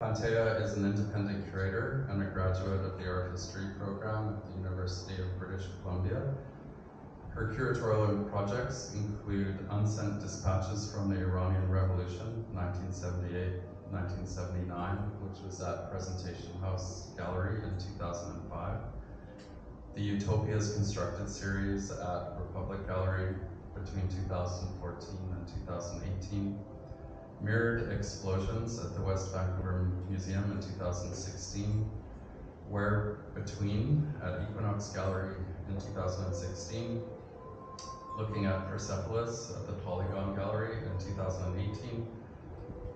Pantea is an independent curator and a graduate of the art history program at the University of British Columbia. Her curatorial projects include Unsent Dispatches from the Iranian Revolution, 1978-1979, which was at Presentation House Gallery in 2005. The Utopias Constructed series at Republic Gallery between 2014 and 2018. Mirrored Explosions at the West Vancouver Museum in 2016. Where Between at Equinox Gallery in 2016 looking at Persepolis at the Polygon Gallery in 2018,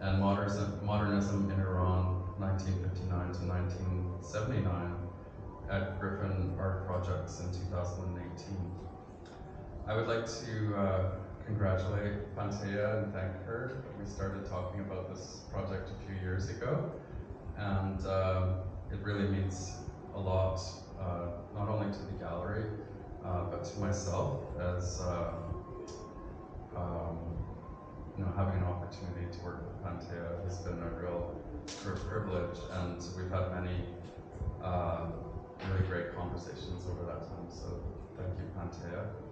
and Modernism, Modernism in Iran, 1959 to 1979, at Griffin Art Projects in 2018. I would like to uh, congratulate Pantea and thank her. We started talking about this project a few years ago, and uh, it really means a lot, uh, not only to the gallery, uh, but to myself as uh, um, you know having an opportunity to work with Pantea has been a real privilege, and we've had many uh, really great conversations over that time. So thank you, Pantea.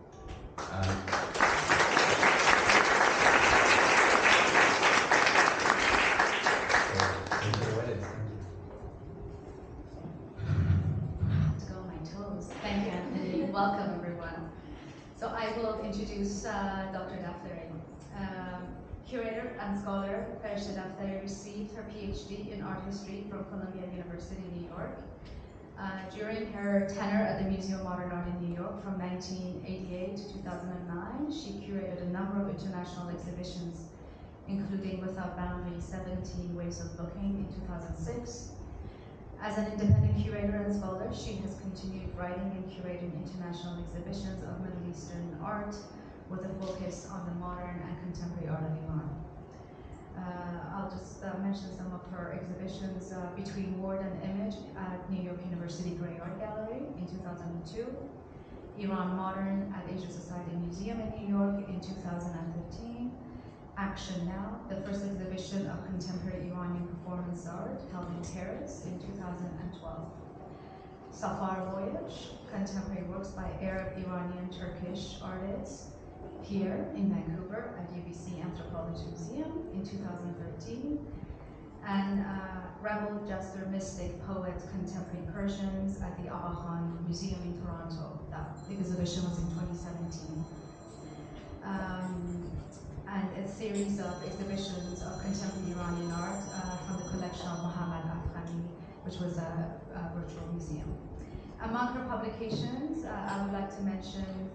Welcome everyone. So I will introduce uh, Dr. Daftari. Um, curator and scholar Fereshteh Daftari received her PhD in art history from Columbia University, New York. Uh, during her tenure at the Museum of Modern Art in New York from 1988 to 2009, she curated a number of international exhibitions, including Without Boundaries 17 Ways of Looking in 2006, as an independent curator and scholar, she has continued writing and curating international exhibitions of Middle Eastern art with a focus on the modern and contemporary art of Iran. Uh, I'll just uh, mention her exhibitions uh, Between Word and Image at New York University Gray Art Gallery in 2002, Iran Modern at Asia Society Museum in New York in 2013, Action Now, the first exhibition of contemporary Iranian performance art held in Paris in 2012. Safar Voyage, contemporary works by Arab, Iranian, Turkish artists here in Vancouver at UBC Anthropology Museum in 2013. And uh, Rebel, Jester, Mystic, Poet, Contemporary Persians at the Aga Museum in Toronto. That exhibition was in 2017. Um, and a series of exhibitions of contemporary Iranian art uh, from the collection of Mohammad Afkhami, which was a, a virtual museum. Among her publications, uh, I would like to mention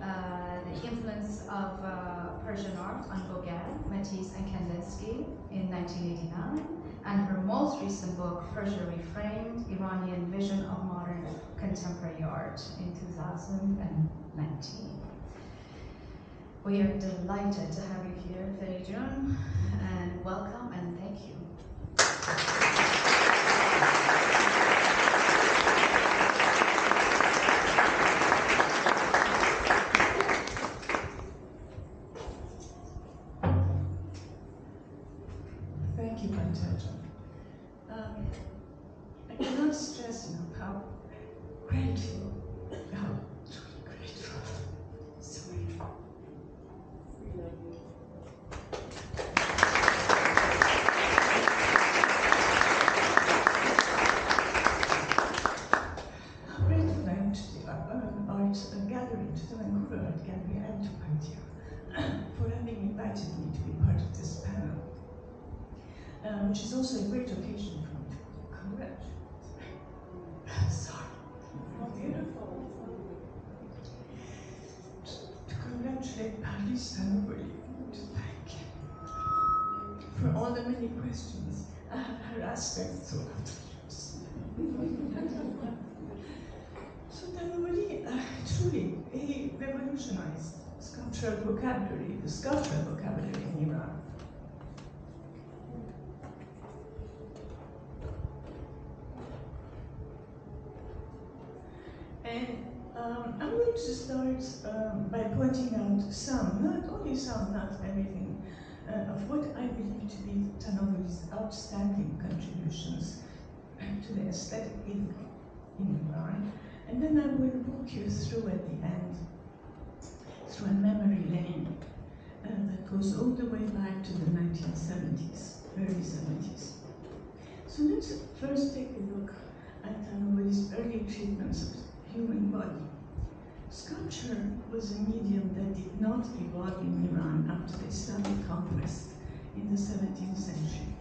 the influence of uh, Persian art on Gauguin, Matisse, and Kandinsky in 1989, and her most recent book, Persia Reframed, Iranian Vision of Modern Contemporary Art in 2019. We are delighted to have you here, Ferijun, and welcome and thank you. For all the many questions I have harassed them throughout the years. so Tanavoli uh, truly, he revolutionized sculptural vocabulary, the sculptural vocabulary in Iran. And um, I'm going to start um, by pointing out some, not only some, not everything, uh, of what I believe to be Tanavoli's outstanding contributions to the aesthetic in, in Iran. And then I will walk you through at the end, through a memory lane uh, that goes all the way back to the 1970s, early 70s. So let's first take a look at Tanavoli's early treatments of the human body. Sculpture was a medium that did not evolve in Iran after the Islamic conquest in the 17th century.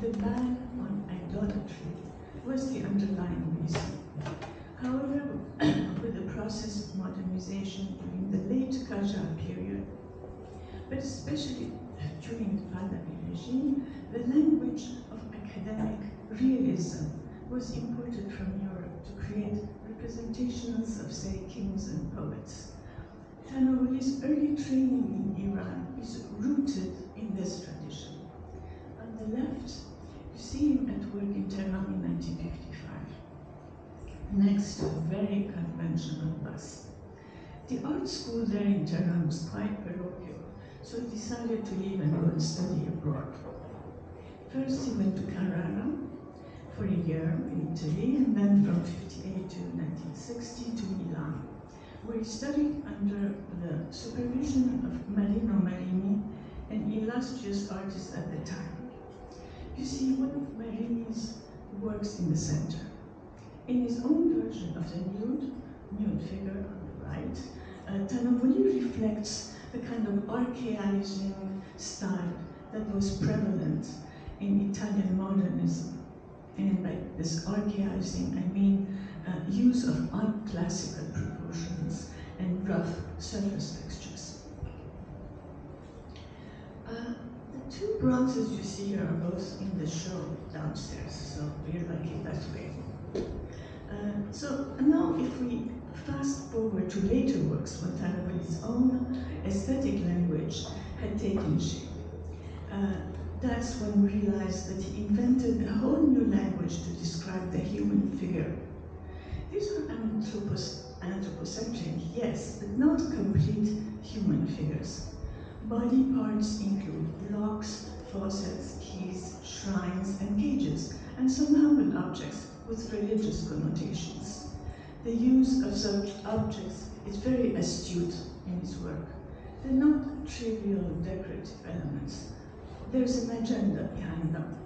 The ban on idolatry was the underlying reason. However, with the process of modernization during the late Qajar period, but especially during the Pahlavi regime, the language of academic realism was imported from Europe to create representations of, say, kings and poets. Tanavoli's early training in Iran is rooted in this tradition. On the left, you see him at work in Tehran in 1955, next to a very conventional bust. The art school there in Tehran was quite parochial, so he decided to leave and go and study abroad. First, he went to Carrara for a year in Italy, and then from 58 to 1960 to Milan, where he studied under the supervision of Marino Marini, an illustrious artist at the time. You see one of Marini's works in the center. In his own version of the nude, nude figure on the right, uh, Tanavoli reflects the kind of archaizing style that was prevalent in Italian modernism. By this archaizing, I mean uh, use of unclassical proportions and rough surface textures. Uh, the two bronzes you see here are both in the show downstairs, so we're lucky that way. Uh, so now if we fast forward to later works when Tanavoli's own aesthetic language had taken shape, uh, that's when we realized that he invented a whole new language to describe the human figure. These are anthropos anthropocentric, yes, but not complete human figures. Body parts include locks, faucets, keys, shrines, and cages, and some humble objects with religious connotations. The use of such objects is very astute in his work. They're not trivial decorative elements. There's an agenda behind them.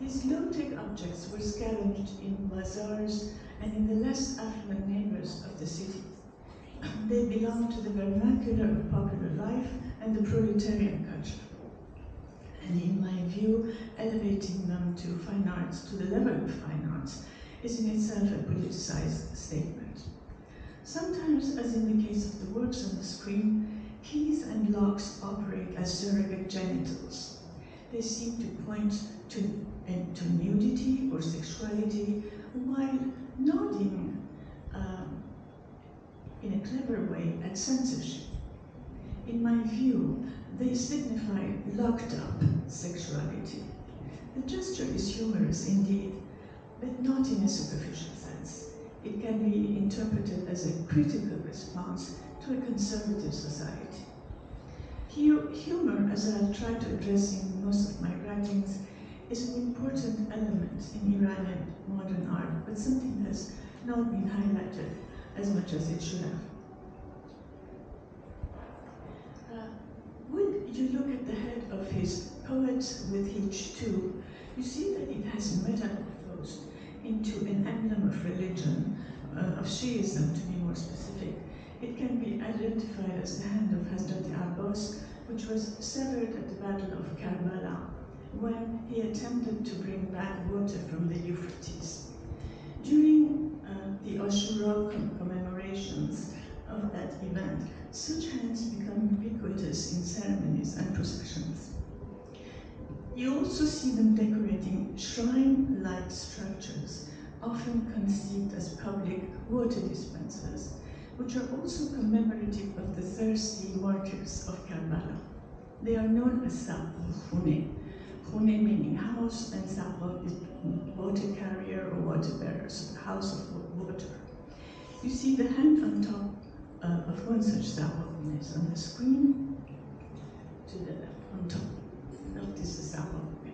These low-tech objects were scavenged in bazaars and in the less affluent neighbors of the city. They belong to the vernacular of popular life and the proletarian culture. And in my view, elevating them to fine arts, to the level of fine arts, is in itself a politicized statement. Sometimes, as in the case of the works on the screen, keys and locks operate as surrogate genitals. They seem to point to, uh, to nudity or sexuality while nodding um, in a clever way at censorship. In my view, they signify locked up sexuality. The gesture is humorous indeed, but not in a superficial sense. It can be interpreted as a critical response to a conservative society. Humor, as I've tried to address in most of my writings, is an important element in Iranian modern art, but something that has not been highlighted as much as it should have. Uh, when you look at the head of his Poets with Hich 2, you see that it has metamorphosed into an emblem of religion, uh, of Shiism to be more specific. It can be identified as the hand of Hazrat Abbas, which was severed at the Battle of Karbala when he attempted to bring back water from the Euphrates. During uh, the Ashura commemorations of that event, such hands become ubiquitous in ceremonies and processions. You also see them decorating shrine-like structures, often conceived as public water dispensers, which are also commemorative of the thirsty martyrs of Karbala. They are known as Saqqa Khune, Khune meaning house, and Saqqa is water carrier or water bearer, so the house of water. You see the hand on top uh, of one such Saqqa is on the screen, to the left, on top. of this Saqqakhune.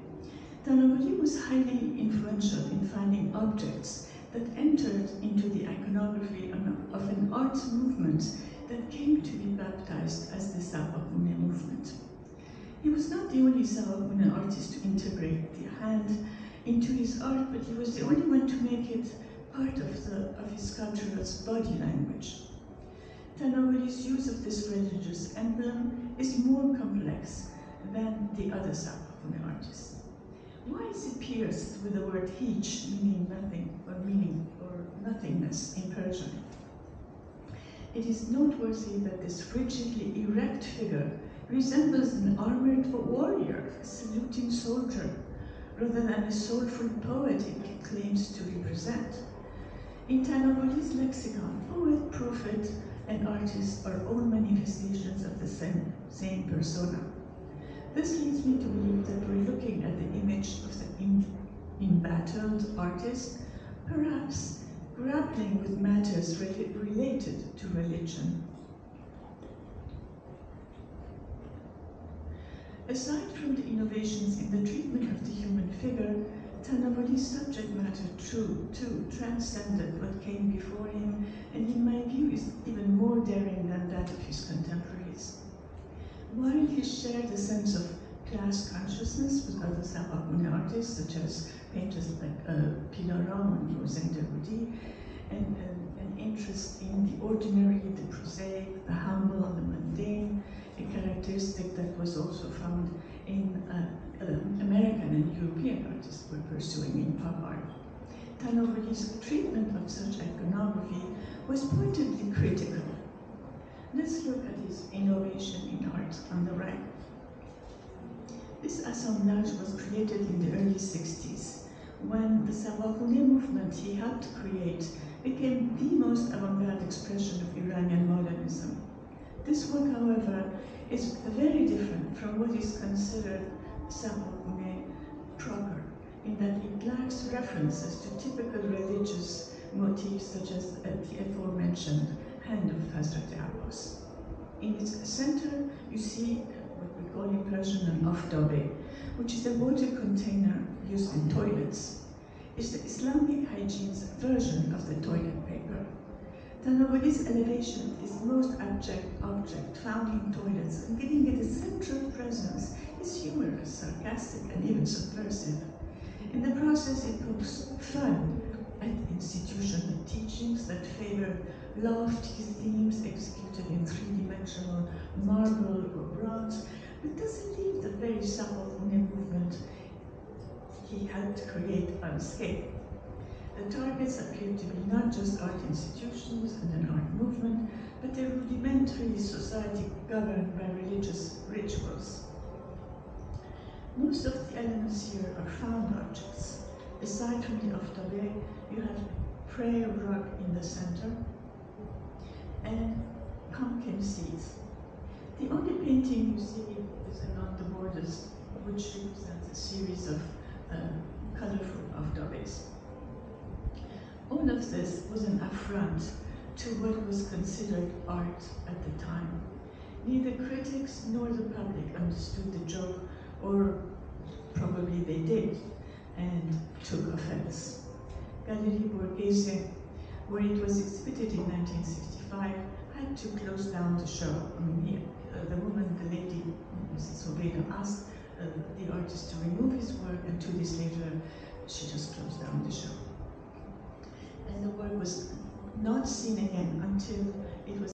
Tanavoli was highly influential in finding objects that entered into the iconography of an arts movement that came to be baptized as the Saqqakhune movement. He was not the only Saqqakhune artist to integrate the hand into his art, but he was the only one to make it part of, the, of his sculpture's body language. Tanavoli's use of this religious emblem is more complex than the other Saqqakhune artists. Why is it pierced with the word hich, meaning nothing, meaning, or nothingness in Persian? It is noteworthy that this rigidly erect figure resembles an armored warrior, a saluting soldier, rather than a soulful poet it claims to represent. In Tanavoli's lexicon, poet, prophet, and artist are all manifestations of the same, same persona. This leads me to believe that we're looking at the image of the embattled artist, perhaps grappling with matters related to religion. Aside from the innovations in the treatment of the human figure, Tanavoli's subject matter too, too transcended what came before him, and in my view is even more daring than that of his contemporaries. While he shared a sense of class consciousness with other Saqqakhune artists, such as painters like uh, Pilaram and Hossein Zenderoudi, and, and an interest in the ordinary, the prosaic, the humble, and the mundane, a characteristic that was also found in uh, uh, American and European artists were pursuing in pop art. Tanavoli's treatment of such iconography was pointedly critical. Let's look at his innovation in art on the assemblage was created in the early 60s, when the Saqqakhune movement he helped create became the most avant-garde expression of Iranian modernism. This work, however, is very different from what is considered Saqqakhune proper, in that it lacks references to typical religious motifs such as the aforementioned hand of Hazrat Abbas. In its center, you see what we call in Persian an aftabe, which is a water container used in toilets. is the Islamic hygiene's version of the toilet paper. Tanavoli's elevation is most abject object found in toilets and giving it a central presence is humorous, sarcastic, and even subversive. In the process, it pokes fun at institutional teachings that favor lofty themes executed in three-dimensional marble or bronze, but doesn't leave the very Saqqakhune movement he helped create unscathed. The targets appear to be not just art institutions and an art movement, but a rudimentary society governed by religious rituals. Most of the elements here are found objects. Aside from the aftabe, you have prayer rug in the center and pumpkin seeds. The only painting you see is along the borders, which represents a series of uh, colorful aftabes. All of this was an affront to what was considered art at the time. Neither critics nor the public understood the joke, or probably they did, and took offense. Galerie Borghese, where it was exhibited in 1965, had to close down the show. I mean, he, uh, the woman, the lady, Mrs. Hoveyda, asked uh, the artist to remove his work, and two days later, she just closed down the show. And the work was not seen again until it was